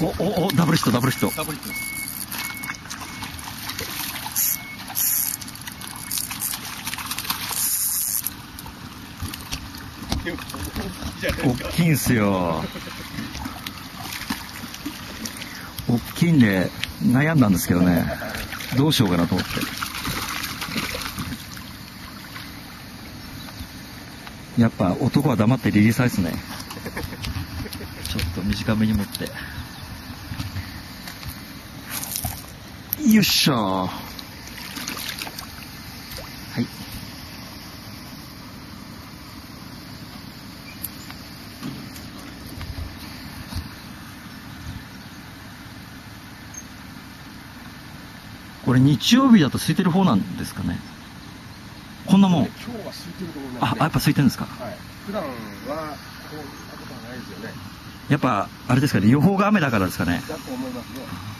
おおおダブルヒットダブルヒット。ダブルヒット。大きいんすよ大きいんで悩んだんですけどねどうしようかなと思ってやっぱ男は黙ってリリースアイスねちょっと短めに持ってよっしゃはい。これ日曜日だと空いてる方なんですかね？こんなもん。今日は空いてると思います、ね、あやっぱ空いてるんですか？はい。普段はこうなことはないですよね。やっぱあれですかね予報が雨だからですかね。だと思いますね